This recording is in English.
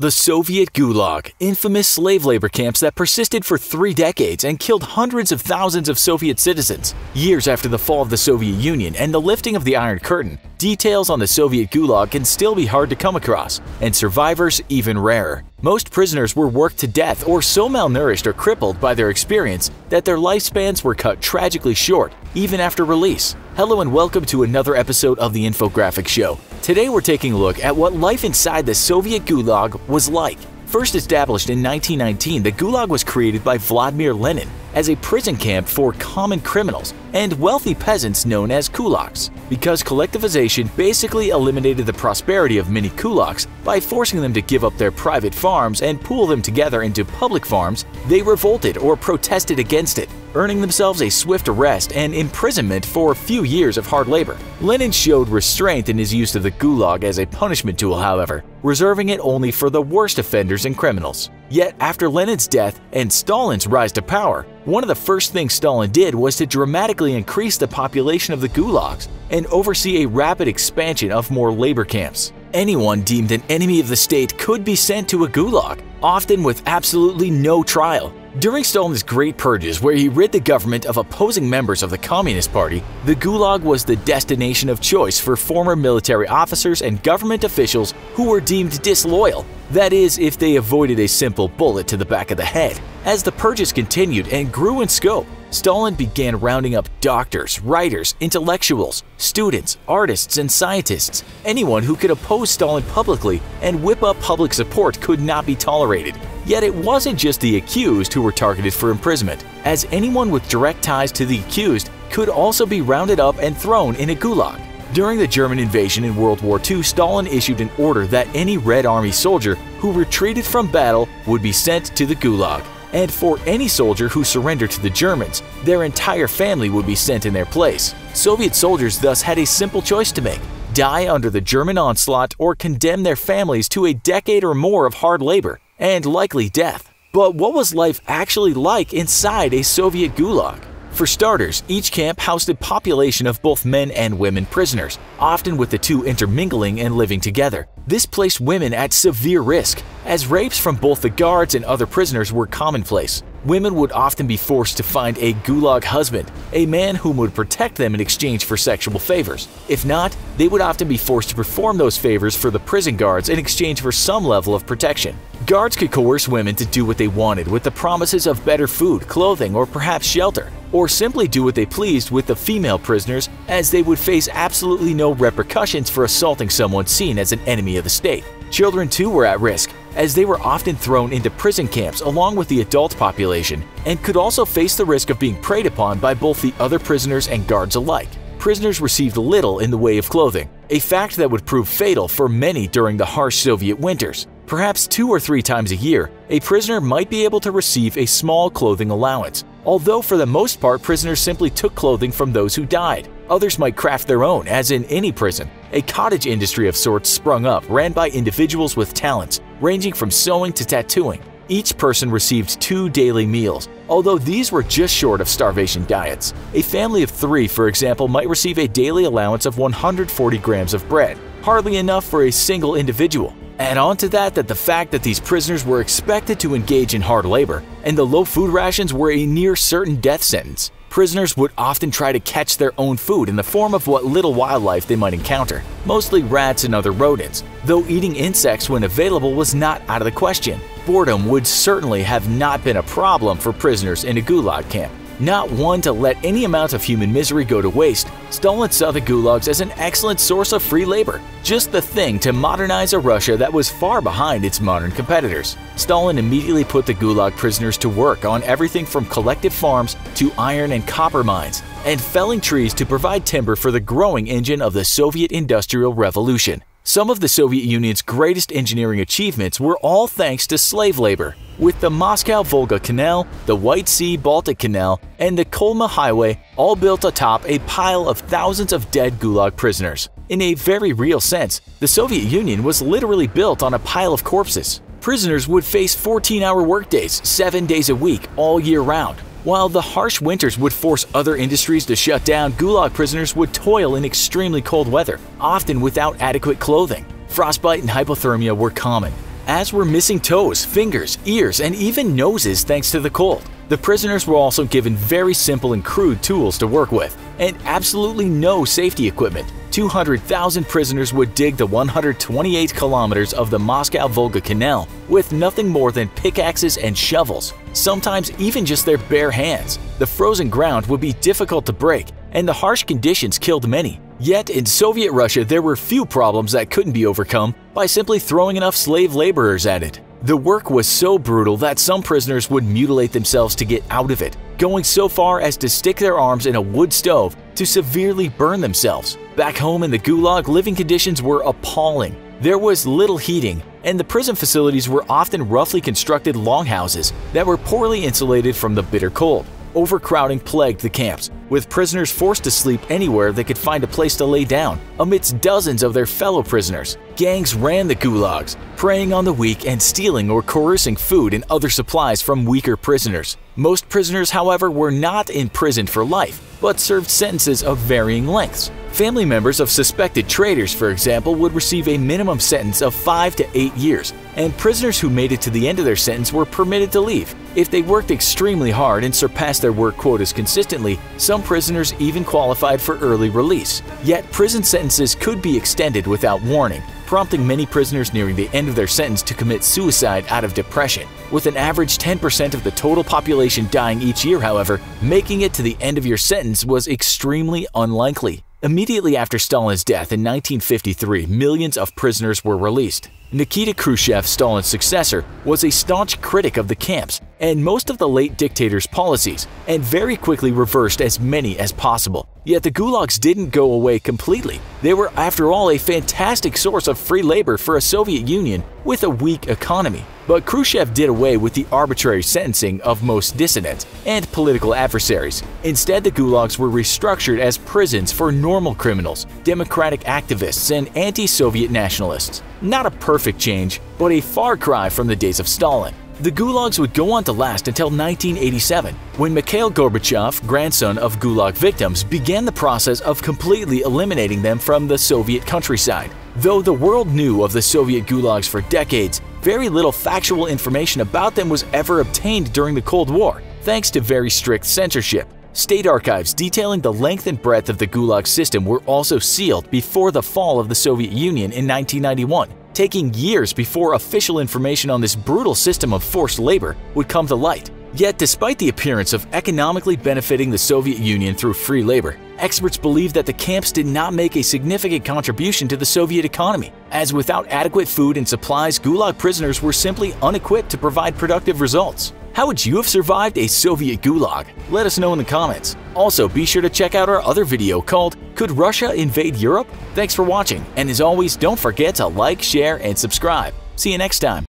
The Soviet Gulag, infamous slave labor camps that persisted for three decades and killed hundreds of thousands of Soviet citizens. Years after the fall of the Soviet Union and the lifting of the Iron Curtain, details on the Soviet Gulag can still be hard to come across, and survivors even rarer. Most prisoners were worked to death or so malnourished or crippled by their experience that their lifespans were cut tragically short even after release. Hello and welcome to another episode of the Infographic Show. Today we're taking a look at what life inside the Soviet Gulag was like. First established in 1919, the Gulag was created by Vladimir Lenin as a prison camp for common criminals and wealthy peasants known as kulaks, because collectivization basically eliminated the prosperity of many kulaks by forcing them to give up their private farms and pool them together into public farms, they revolted or protested against it, earning themselves a swift arrest and imprisonment for a few years of hard labor. Lenin showed restraint in his use of the gulag as a punishment tool, however, reserving it only for the worst offenders and criminals. Yet after Lenin's death and Stalin's rise to power, one of the first things Stalin did was to dramatically increase the population of the gulags and oversee a rapid expansion of more labor camps. Anyone deemed an enemy of the state could be sent to a gulag, often with absolutely no trial. During Stalin's Great Purges, where he rid the government of opposing members of the Communist Party, the Gulag was the destination of choice for former military officers and government officials who were deemed disloyal that is, if they avoided a simple bullet to the back of the head. As the purges continued and grew in scope, Stalin began rounding up doctors, writers, intellectuals, students, artists, and scientists. Anyone who could oppose Stalin publicly and whip up public support could not be tolerated. Yet it wasn't just the accused who were targeted for imprisonment, as anyone with direct ties to the accused could also be rounded up and thrown in a gulag. During the German invasion in World War II, Stalin issued an order that any Red Army soldier who retreated from battle would be sent to the Gulag. And for any soldier who surrendered to the Germans, their entire family would be sent in their place. Soviet soldiers thus had a simple choice to make die under the German onslaught or condemn their families to a decade or more of hard labor and likely death. But what was life actually like inside a Soviet gulag? For starters, each camp housed a population of both men and women prisoners, often with the two intermingling and living together. This placed women at severe risk, as rapes from both the guards and other prisoners were commonplace. Women would often be forced to find a gulag husband, a man whom would protect them in exchange for sexual favors. If not, they would often be forced to perform those favors for the prison guards in exchange for some level of protection. Guards could coerce women to do what they wanted with the promises of better food, clothing, or perhaps shelter or simply do what they pleased with the female prisoners as they would face absolutely no repercussions for assaulting someone seen as an enemy of the state. Children too were at risk, as they were often thrown into prison camps along with the adult population and could also face the risk of being preyed upon by both the other prisoners and guards alike. Prisoners received little in the way of clothing, a fact that would prove fatal for many during the harsh Soviet winters. Perhaps two or three times a year, a prisoner might be able to receive a small clothing allowance, although for the most part prisoners simply took clothing from those who died. Others might craft their own, as in any prison. A cottage industry of sorts sprung up, ran by individuals with talents, ranging from sewing to tattooing. Each person received two daily meals, although these were just short of starvation diets. A family of three, for example, might receive a daily allowance of 140 grams of bread, hardly enough for a single individual. Add on to that that the fact that these prisoners were expected to engage in hard labor and the low food rations were a near certain death sentence. Prisoners would often try to catch their own food in the form of what little wildlife they might encounter, mostly rats and other rodents, though eating insects when available was not out of the question. Boredom would certainly have not been a problem for prisoners in a gulag camp. Not one to let any amount of human misery go to waste, Stalin saw the gulags as an excellent source of free labor, just the thing to modernize a Russia that was far behind its modern competitors. Stalin immediately put the gulag prisoners to work on everything from collective farms to iron and copper mines, and felling trees to provide timber for the growing engine of the Soviet Industrial Revolution. Some of the Soviet Union's greatest engineering achievements were all thanks to slave labor. With the Moscow-Volga Canal, the White Sea-Baltic Canal, and the Kolyma Highway all built atop a pile of thousands of dead Gulag prisoners. In a very real sense, the Soviet Union was literally built on a pile of corpses. Prisoners would face 14-hour workdays, 7 days a week, all year round. While the harsh winters would force other industries to shut down, Gulag prisoners would toil in extremely cold weather, often without adequate clothing. Frostbite and hypothermia were common. as were missing toes, fingers, ears, and even noses thanks to the cold. The prisoners were also given very simple and crude tools to work with, and absolutely no safety equipment. 200,000 prisoners would dig the 128 kilometers of the Moscow-Volga Canal with nothing more than pickaxes and shovels, sometimes even just their bare hands. The frozen ground would be difficult to break, and the harsh conditions killed many. Yet in Soviet Russia there were few problems that couldn't be overcome by simply throwing enough slave laborers at it. The work was so brutal that some prisoners would mutilate themselves to get out of it, going so far as to stick their arms in a wood stove to severely burn themselves. Back home in the Gulag, living conditions were appalling. There was little heating, and the prison facilities were often roughly constructed longhouses that were poorly insulated from the bitter cold. Overcrowding plagued the camps, with prisoners forced to sleep anywhere they could find a place to lay down, amidst dozens of their fellow prisoners. Gangs ran the gulags, preying on the weak and stealing or coercing food and other supplies from weaker prisoners. Most prisoners, however, were not imprisoned for life, but served sentences of varying lengths. Family members of suspected traitors, for example, would receive a minimum sentence of 5 to 8 years, and prisoners who made it to the end of their sentence were permitted to leave. If they worked extremely hard and surpassed their work quotas consistently, some prisoners even qualified for early release. Yet prison sentences could be extended without warning, prompting many prisoners nearing the end of their sentence to commit suicide out of depression. With an average 10% of the total population dying each year, however, making it to the end of your sentence was extremely unlikely. Immediately after Stalin's death in 1953, millions of prisoners were released. Nikita Khrushchev, Stalin's successor, was a staunch critic of the camps and most of the late dictator's policies, and very quickly reversed as many as possible. Yet the gulags didn't go away completely. They were, after all, a fantastic source of free labor for a Soviet Union with a weak economy. But Khrushchev did away with the arbitrary sentencing of most dissidents and political adversaries. Instead, the gulags were restructured as prisons for normal criminals, democratic activists, and anti-Soviet nationalists. Not a perfect change, but a far cry from the days of Stalin. The gulags would go on to last until 1987, when Mikhail Gorbachev, grandson of gulag victims, began the process of completely eliminating them from the Soviet countryside. Though the world knew of the Soviet gulags for decades, very little factual information about them was ever obtained during the Cold War, thanks to very strict censorship. State archives detailing the length and breadth of the Gulag system were also sealed before the fall of the Soviet Union in 1991, taking years before official information on this brutal system of forced labor would come to light. Yet despite the appearance of economically benefiting the Soviet Union through free labor, experts believe that the camps did not make a significant contribution to the Soviet economy, as without adequate food and supplies, Gulag prisoners were simply unequipped to provide productive results. How would you have survived a Soviet gulag? Let us know in the comments. Also, be sure to check out our other video called Could Russia Invade Europe? Thanks for watching, and as always, don't forget to like, share, and subscribe. See you next time.